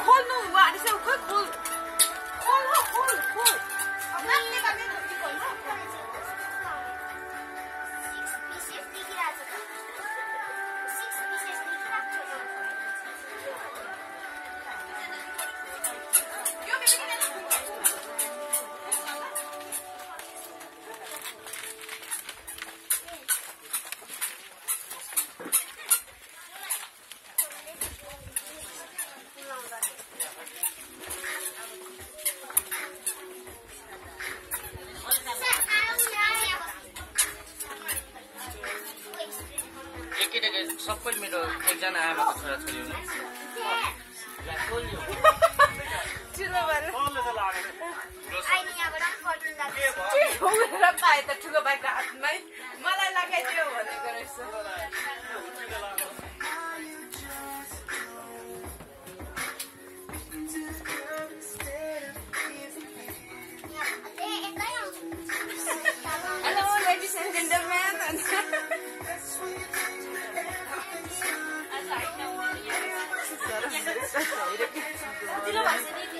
このうわ私は केटाकेटी सबै मेरो एकजना आमाको छोराछोरी हुनु पाएँ त ठुलो भाइको हातमै मलाई लगाइदियो भनेको रहेछ Hello, ladies and gentlemen. 是可以的。今。